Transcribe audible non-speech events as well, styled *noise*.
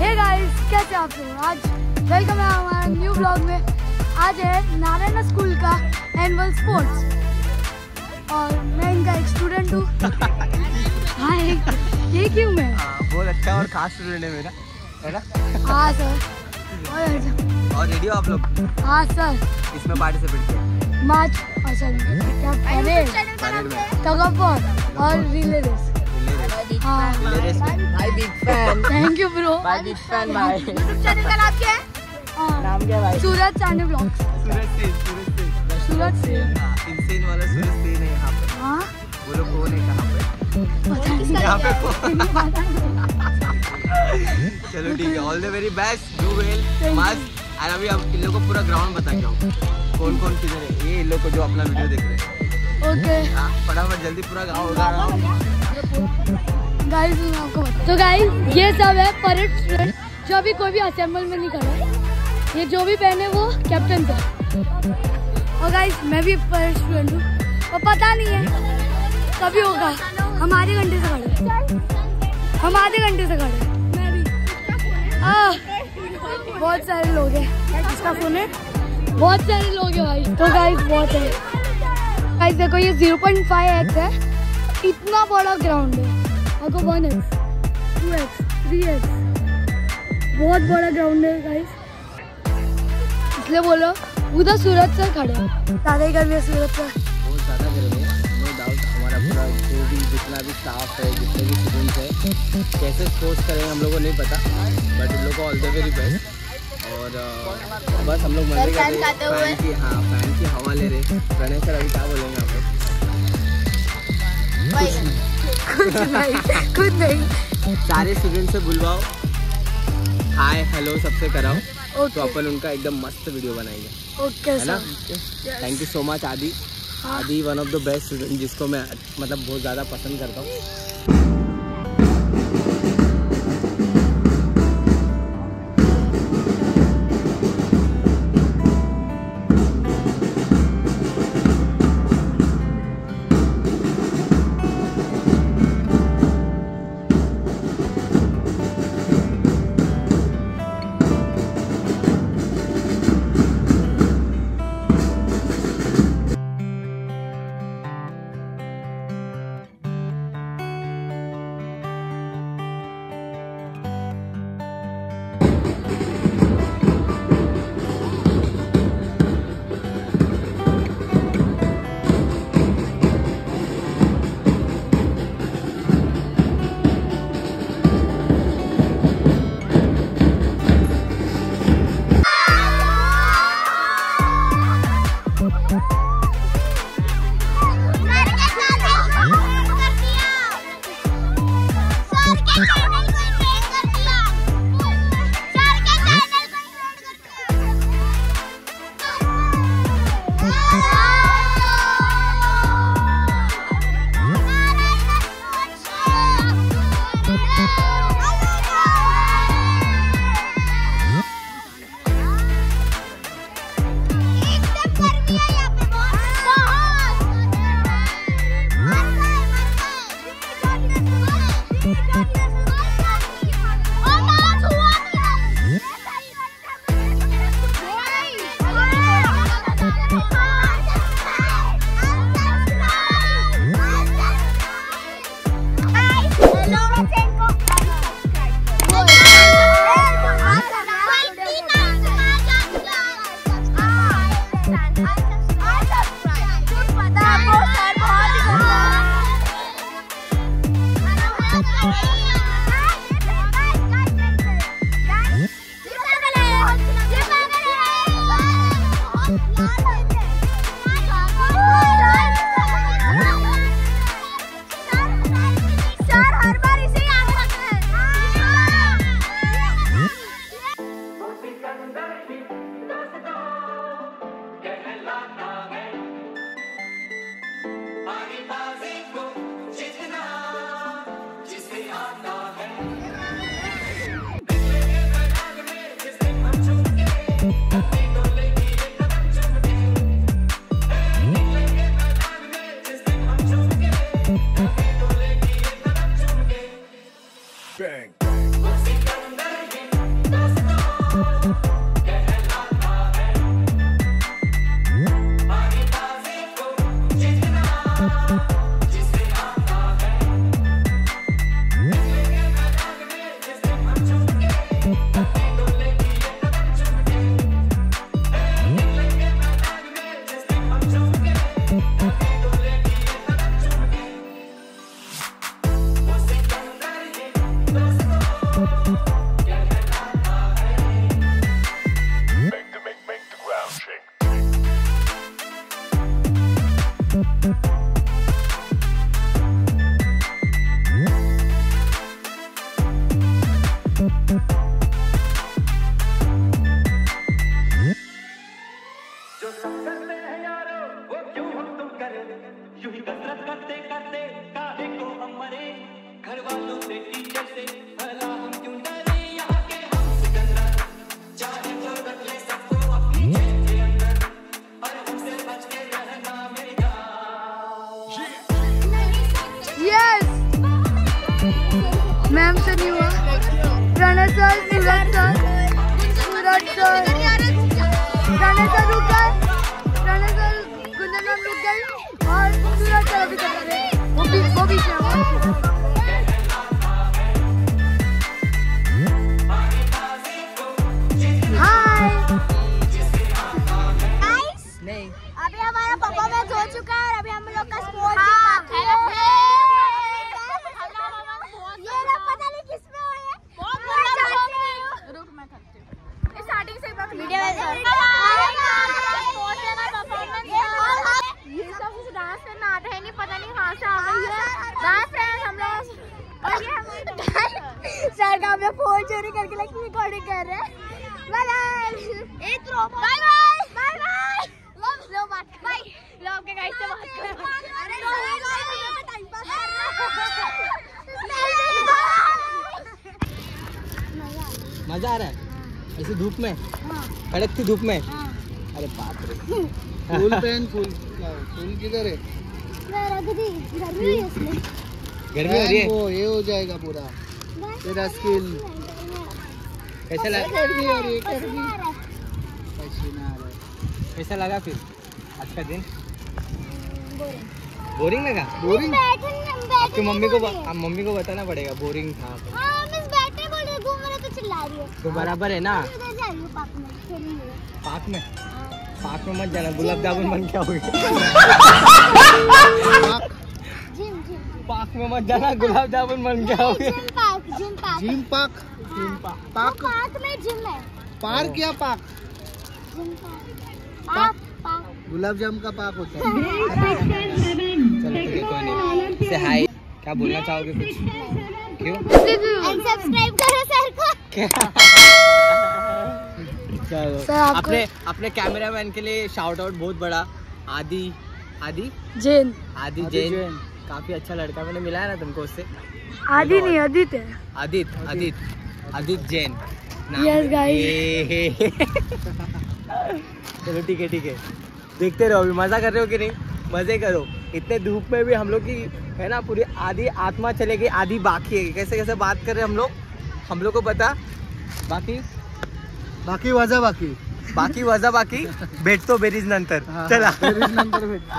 Hey guys कैसे आप लोग? आज वेलकम है हमारे न्यू ब्लॉग में। आज है नारायण स्कूल का एनुअल स्पोर्ट्स और मैं इनका एक स्टूडेंट हूँ। *laughs* हाँ ये क्यों मैं? हाँ, बहुत अच्छा और खास स्टूडेंट है मेरा है ना? हाँ सर और और रेडी हो आप लोग? हाँ सर इसमें पार्टिसिपेट किया। मार्च और सर क्या ऑफ़ वॉर और रिले रेस भाई big fan thank you bro भाई बिग फ़ैन भाई चैनल का नाम क्या है? हाँ, नाम क्या भाई? सूरज चांदी सूरज सिंह सूरज से। हाँ, वाला सूरज है यहाँ पे। हाँ? वो लोग कौन है कहाँ पे। यहाँ पे कौन *laughs* चलो ठीक है all the very best do well मस्त। और अभी हम इन लोगों को पूरा ग्राउंड बता के आऊँ। कौन कौन किधर है? ये इन लोग को जो अपना वीडियो देख रहे हैं। ओके हाँ, फटाफट जल्दी पूरा गाँव होगा गाइस मैं आपको तो गाइस ये सब है परेड स्टूडेंट जो अभी कोई भी असेंबल में नहीं कर रहा ये जो भी पहने वो कैप्टन था और गाइस मैं भी परेड स्टूडेंट हूँ। और पता नहीं है कभी होगा। हम आधे घंटे से खड़े हम आधे घंटे से खड़े बहुत सारे लोग हैं। किसका फ़ोन है? बहुत सारे लोग हैं भाई। तो गाइस बहुत है। गाइस देखो ये 0.5 एक्स है। इतना बड़ा ग्राउंड है। आपको one X two X three X बहुत बड़ा ग्राउंड है गाइस इसलिए बोलो उधर सूरज सर खड़े हैं। ज़्यादा ही गर्मी है सूरज सर। बहुत ज़्यादा गर्मी है। नो डाउट हमारा पूरा जो भी जितना भी स्टाफ है जितने भी स्टूडेंट्स हैं कैसे कोर्स करेंगे हम लोगों को नहीं पता बट उन लोग को ऑल द वेरी बेस्ट और बस हम लोग मज़े कर रहे हैं। फ़ैन की हाँ फ़ैन की हवा ले रहे प्रणय सर अभी क्या बोलेंगे आप लोग? कुछ नहीं। कुछ नहीं सारे स्टूडेंट से बुलवाओ। हाय हेलो सबसे कराओ। तो अपन उनका एकदम मस्त वीडियो बनाएँगे। Okay thank you so much Aadi. हाँ। Aadi one of the best student जिसको मैं मतलब बहुत ज़्यादा पसंद करता हूँ। Oh, जो सक्सेस में है यारो, वो क्यों हम तुम करें यूँ ही कसरत करते करते sir Suraj sir Suraj sir Pranay sir रुक गए प्रणय सर गुंजन मैम रुक गई और सूरज सर अभी हैं वो भी वो भी करके लाइक रिकॉर्डिंग कर रहे हैं। बाय बाय एक रो बाय बाय बाय बाय लो लो बात बाय लो आपके गाइस से बात करो अरे लो टाइम पास कर मज़ा आ रहा है? ऐसे धूप में? कड़क थी धूप में? अरे बाप रे। फूल पहन फूल फूल किधर है? मैं रख दी घर में इसमें। गर्मी हो रही है? वो ये हो जाएगा पूरा। तेरा स्किन कैसा लगा? कैसा लगा? फिर आज का दिन? बोरिंग लगा? बोरिंग? आपकी मम्मी को आप मम्मी को बताना पड़ेगा बोरिंग था। हाँ मिस बैठे बोल रही घूम रहे तो चिल्ला रही है। तो बराबर है ना? पार्क में पार्क में? मत जाना गुलाब जामुन बन के आओगे। जिम जिम पार्क में मत जाना गुलाब जामुन बन के आओगे। Gym park? Gym park? Park park park में जिम है। पार्क या पार्क? पार्क। गुलाब जामुन का पार्क होता है। चलो ठीक कोई नहीं। से हाय क्या बोलना चाहोगे कुछ? क्यों सब्सक्राइब करो सर को। चलो। अपने अपने कैमरामैन के लिए शाउट आउट बहुत बड़ा। आदि आदि? जैन। आदि जैन। जैन। काफ़ी अच्छा लड़का मैंने मिला है ना तुमको उससे। आदि नहीं आदित्य। है आदित आदित आदित जैन Yes, guys. ये- *laughs* चलो ठीक है ठीक है। देखते रहो अभी मज़ा कर रहे हो कि नहीं? मज़े करो। इतने धूप में भी हम लोग की है ना पूरी आधी आत्मा चलेगी आधी बाकी है। कैसे कैसे बात कर रहे हैं हम लोग? हम लोग को पता? बाकी? बाकी वजह बाकी। बाकी वजा बाकी? *laughs* भेटतो बेरीज नंतर। हा, चला। series नंतर भेटतो